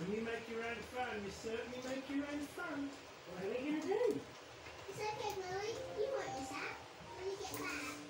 When you make your own fun, you certainly make your own fun. What are we going to do? It's okay, Lily. You want your sap. When you get back,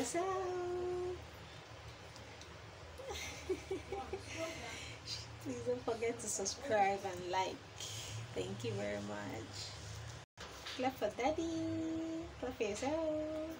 yourself. Please don't forget to subscribe and like. Thank you very much. Clap for daddy. Clap for yourself.